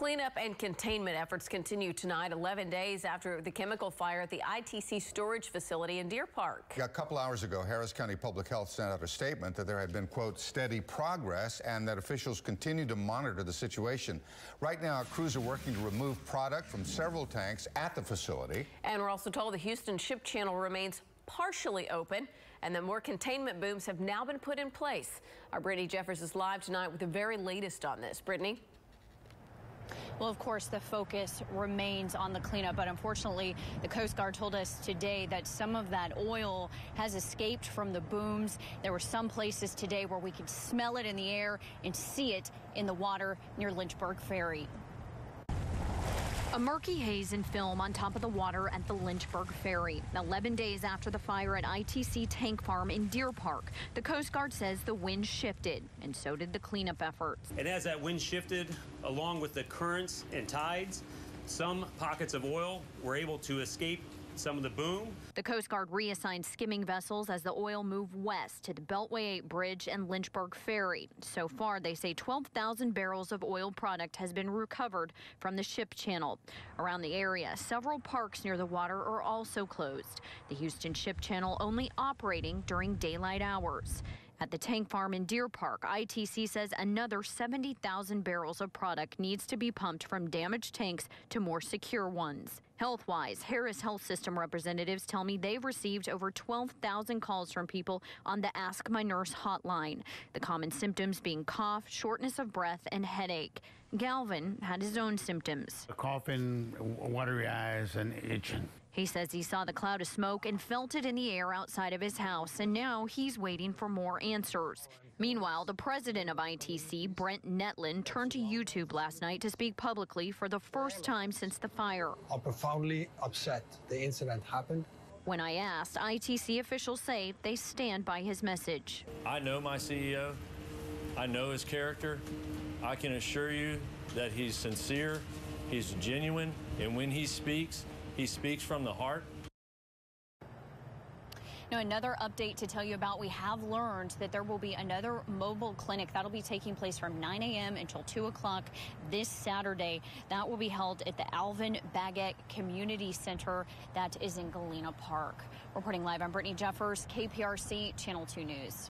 Cleanup and containment efforts continue tonight, 11 days after the chemical fire at the ITC storage facility in Deer Park. Yeah, a couple hours ago, Harris County Public Health sent out a statement that there had been, quote, steady progress and that officials continue to monitor the situation. Right now, crews are working to remove product from several tanks at the facility. And we're also told the Houston Ship Channel remains partially open and that more containment booms have now been put in place. Our Brittany Jeffers is live tonight with the very latest on this. Brittany? Well, of course, the focus remains on the cleanup, but unfortunately, the Coast Guard told us today that some of that oil has escaped from the booms. There were some places today where we could smell it in the air and see it in the water near Lynchburg Ferry. A murky haze and film on top of the water at the Lynchburg Ferry. 11 days after the fire at ITC Tank Farm in Deer Park, the Coast Guard says the wind shifted, and so did the cleanup efforts. And as that wind shifted, along with the currents and tides, some pockets of oil were able to escape some of the boom. The Coast Guard reassigned skimming vessels as the oil moved west to the Beltway 8 Bridge and Lynchburg Ferry. So far, they say 12,000 barrels of oil product has been recovered from the ship channel. Around the area, several parks near the water are also closed. The Houston Ship Channel only operating during daylight hours. At the tank farm in Deer Park, ITC says another 70,000 barrels of product needs to be pumped from damaged tanks to more secure ones. Health-wise, Harris Health System representatives tell me they've received over 12,000 calls from people on the Ask My Nurse hotline. The common symptoms being cough, shortness of breath, and headache. Galvin had his own symptoms. Coughing, watery eyes, and itching. He says he saw the cloud of smoke and felt it in the air outside of his house, and now he's waiting for more answers. Meanwhile, the president of ITC, Brent Netlin, turned to YouTube last night to speak publicly for the first time since the fire. I'm profoundly upset the incident happened. When I asked, ITC officials say they stand by his message. I know my CEO. I know his character. I can assure you that he's sincere, he's genuine, and when he speaks, he speaks from the heart. Now, another update to tell you about, we have learned that there will be another mobile clinic that'll be taking place from 9 a.m. until 2 o'clock this Saturday. That will be held at the Alvin Baggett Community Center that is in Galena Park. Reporting live, I'm Brittany Jeffers, KPRC Channel 2 News.